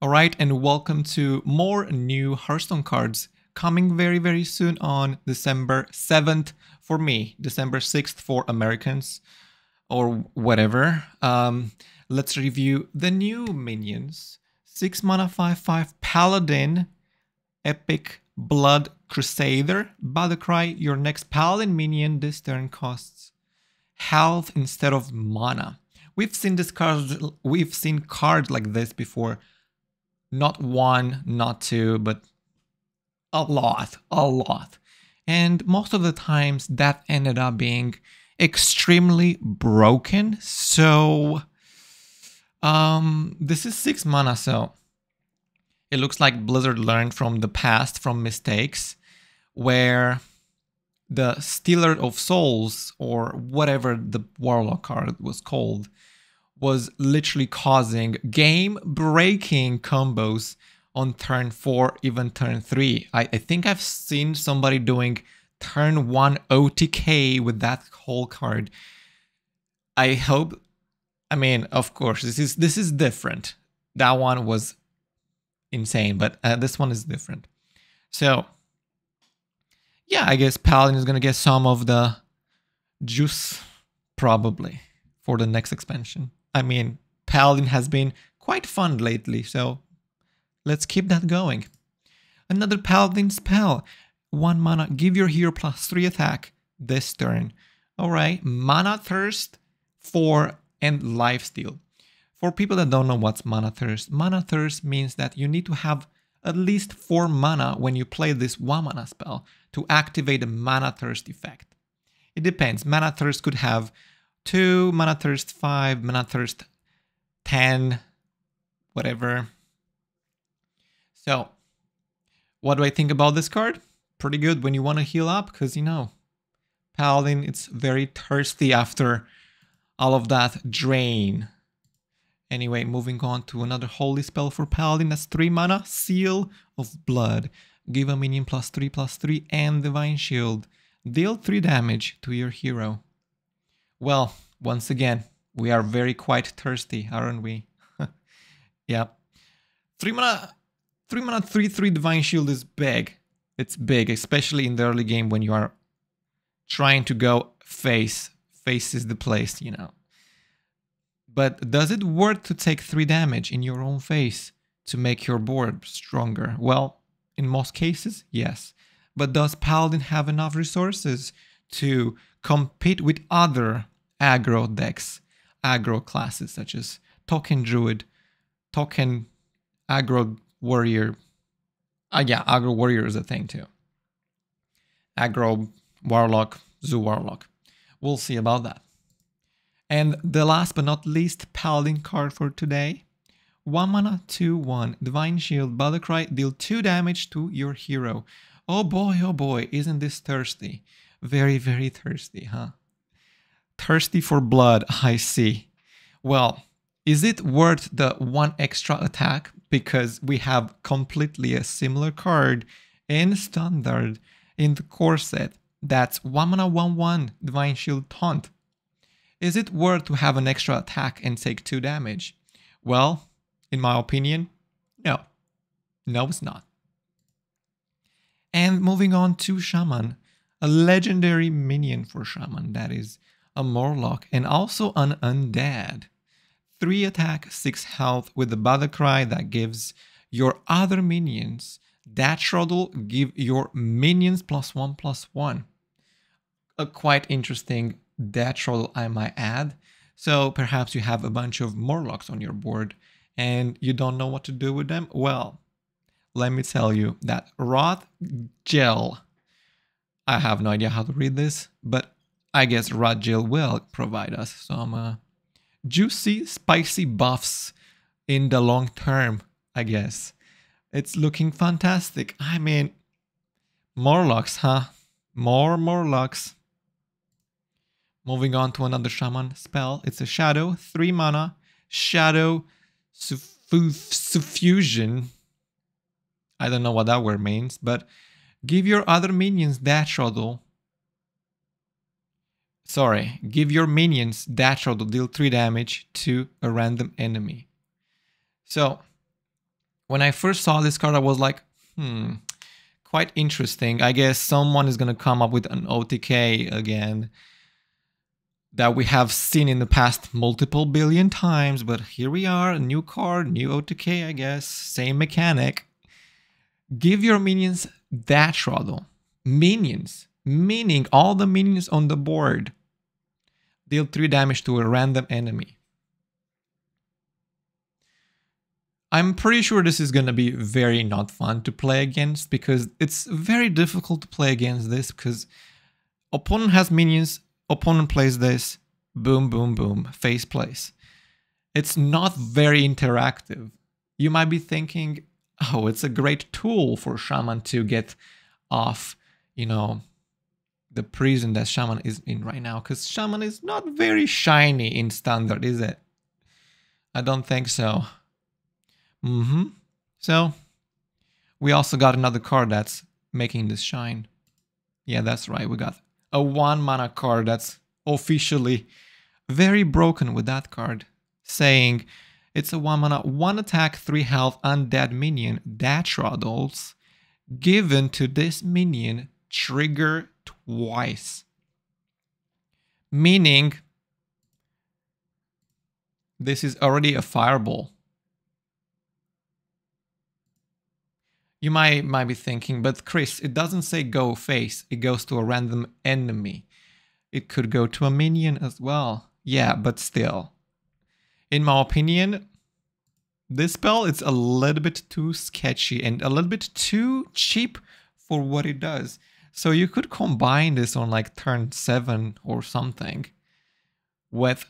Alright, and welcome to more new Hearthstone cards coming very, very soon on December 7th for me, December 6th for Americans or whatever. Um, let's review the new minions 6 mana 5 5 Paladin, Epic Blood Crusader. Battlecry, your next Paladin minion this turn costs health instead of mana. We've seen this card, we've seen cards like this before not one, not two, but a lot, a lot. And most of the times that ended up being extremely broken. So um this is 6 mana so it looks like Blizzard learned from the past from mistakes where the Stealer of Souls or whatever the Warlock card was called was literally causing game breaking combos on turn 4, even turn 3. I, I think I've seen somebody doing turn 1 OTK with that whole card. I hope I mean, of course, this is this is different. That one was insane, but uh, this one is different. So, yeah, I guess Paladin is gonna get some of the juice probably for the next expansion. I mean, Paladin has been quite fun lately, so let's keep that going. Another Paladin spell. One mana, give your hero plus three attack this turn. Alright, Mana Thirst, four, and Lifesteal. For people that don't know what's Mana Thirst, Mana Thirst means that you need to have at least four mana when you play this one mana spell to activate the Mana Thirst effect. It depends. Mana Thirst could have 2, Mana Thirst 5, Mana Thirst 10, whatever. So, what do I think about this card? Pretty good when you want to heal up, because you know, Paladin, it's very thirsty after all of that drain. Anyway, moving on to another holy spell for Paladin. That's 3 mana, Seal of Blood. Give a minion plus 3 plus 3 and Divine Shield. Deal 3 damage to your hero. Well, once again, we are very quite thirsty, aren't we? yeah. 3 mana, 3 mana 3 3 Divine Shield is big. It's big, especially in the early game when you are trying to go face. Face is the place, you know. But does it work to take 3 damage in your own face to make your board stronger? Well, in most cases, yes. But does Paladin have enough resources to compete with other aggro decks, aggro classes such as Token Druid, Token Aggro Warrior. Uh, yeah, Aggro Warrior is a thing too. Aggro Warlock, Zoo Warlock. We'll see about that. And the last but not least Paladin card for today. 1 mana, 2 1. Divine Shield, Battlecry, deal 2 damage to your hero. Oh boy, oh boy, isn't this thirsty? Very, very thirsty, huh? Thirsty for blood, I see. Well, is it worth the one extra attack? Because we have completely a similar card in standard in the core set. That's 1 mana 1 1 Divine Shield Taunt. Is it worth to have an extra attack and take 2 damage? Well, in my opinion, no. No, it's not. And moving on to Shaman, a legendary minion for Shaman that is a Murloc and also an Undead. 3 attack, 6 health with the Battle Cry that gives your other minions Deathrattle give your minions plus 1 plus 1. A quite interesting Deathrattle I might add. So perhaps you have a bunch of Murlocs on your board and you don't know what to do with them. Well, let me tell you that Rot Gel, I have no idea how to read this, but I guess Gel will provide us some uh, juicy, spicy buffs in the long term, I guess. It's looking fantastic. I mean, Murlocs, huh? More Murlocs. Moving on to another Shaman spell. It's a Shadow, 3 mana, Shadow Suffusion. I don't know what that word means, but give your other minions Deathrattle. Sorry, give your minions Deathrattle deal 3 damage to a random enemy. So, when I first saw this card, I was like, hmm, quite interesting. I guess someone is going to come up with an OTK again that we have seen in the past multiple billion times, but here we are, a new card, new OTK, I guess, same mechanic. Give your minions Deathrattle. Minions, meaning all the minions on the board. Deal 3 damage to a random enemy. I'm pretty sure this is going to be very not fun to play against because it's very difficult to play against this because opponent has minions, opponent plays this, boom, boom, boom, face plays. It's not very interactive. You might be thinking, oh, it's a great tool for Shaman to get off, you know, the prison that Shaman is in right now because Shaman is not very shiny in standard, is it? I don't think so. Mm-hmm. So we also got another card that's making this shine. Yeah, that's right. We got a one mana card that's officially very broken with that card, saying it's a one mana, one attack, three health undead minion Deathrattles given to this minion trigger twice. Meaning this is already a fireball. You might might be thinking, but Chris, it doesn't say go face, it goes to a random enemy. It could go to a minion as well. Yeah, but still. In my opinion, this spell is a little bit too sketchy and a little bit too cheap for what it does. So you could combine this on like turn 7 or something with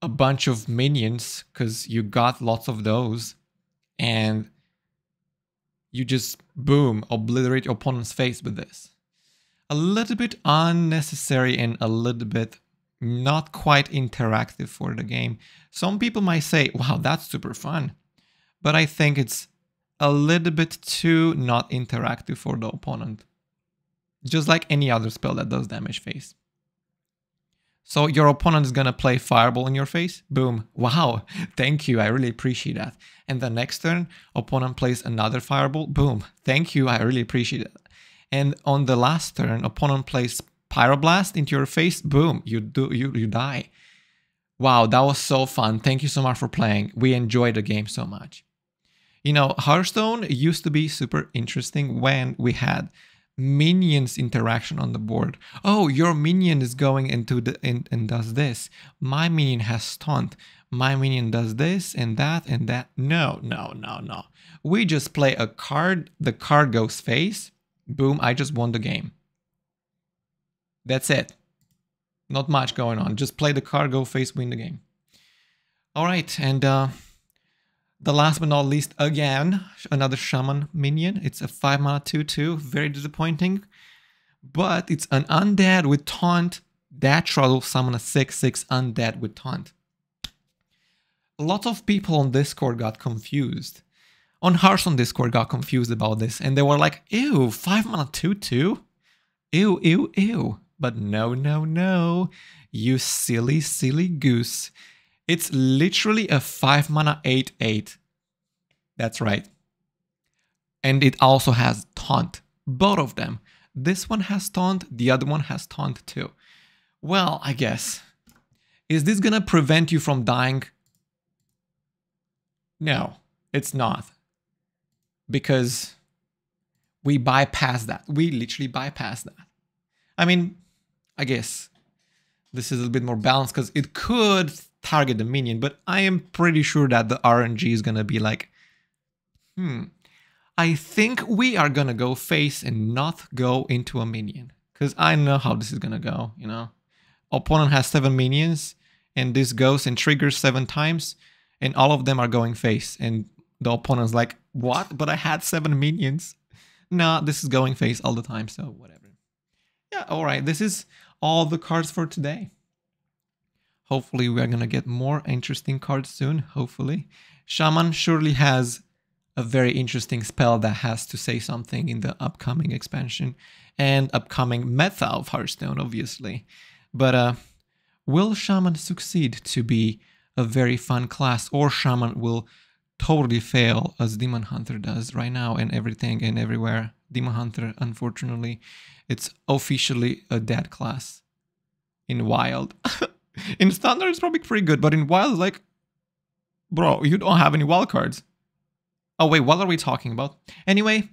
a bunch of minions because you got lots of those and you just boom obliterate your opponent's face with this a little bit unnecessary and a little bit not quite interactive for the game some people might say wow that's super fun but i think it's a little bit too not interactive for the opponent just like any other spell that does damage face so your opponent is gonna play Fireball in your face. Boom. Wow. Thank you. I really appreciate that. And the next turn, opponent plays another Fireball. Boom. Thank you. I really appreciate it. And on the last turn, opponent plays Pyroblast into your face. Boom. You do you you die. Wow, that was so fun. Thank you so much for playing. We enjoyed the game so much. You know, Hearthstone used to be super interesting when we had minions interaction on the board. Oh, your minion is going into the in, and does this. My minion has stunt. My minion does this and that and that. No, no, no, no. We just play a card. The card goes face. Boom, I just won the game. That's it. Not much going on. Just play the card, go face, win the game. All right, and uh, the last but not least, again, another Shaman minion. It's a 5 mana 2-2, very disappointing. But it's an undead with taunt. Deathrattle summon a 6-6 undead with taunt. A lot of people on Discord got confused. On Hearthstone Discord got confused about this and they were like, ew, 5 mana 2-2? Ew, ew, ew. But no, no, no. You silly, silly goose. It's literally a 5 mana 8 8. That's right. And it also has taunt. Both of them. This one has taunt, the other one has taunt too. Well, I guess. Is this gonna prevent you from dying? No, it's not. Because we bypass that. We literally bypass that. I mean, I guess this is a bit more balanced because it could target the minion, but I am pretty sure that the RNG is gonna be like, hmm, I think we are gonna go face and not go into a minion. Because I know how this is gonna go, you know? Opponent has seven minions, and this goes and triggers seven times, and all of them are going face. And the opponent's like, what? But I had seven minions. Nah, this is going face all the time, so whatever. Yeah, alright, this is all the cards for today. Hopefully we're gonna get more interesting cards soon, hopefully. Shaman surely has a very interesting spell that has to say something in the upcoming expansion and upcoming meta of Hearthstone, obviously. But uh, will Shaman succeed to be a very fun class, or Shaman will totally fail as Demon Hunter does right now and everything and everywhere. Demon Hunter, unfortunately, it's officially a dead class in Wild. in Standard, it's probably pretty good, but in Wild, like, bro, you don't have any wild cards. Oh, wait, what are we talking about? Anyway,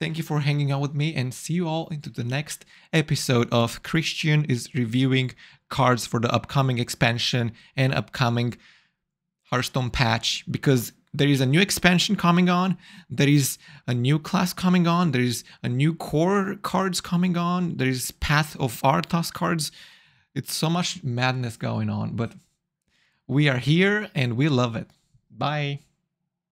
thank you for hanging out with me and see you all into the next episode of Christian is reviewing cards for the upcoming expansion and upcoming Hearthstone patch because there is a new expansion coming on. There is a new class coming on. There is a new core cards coming on. There is path of arthas cards. It's so much madness going on but we are here and we love it. Bye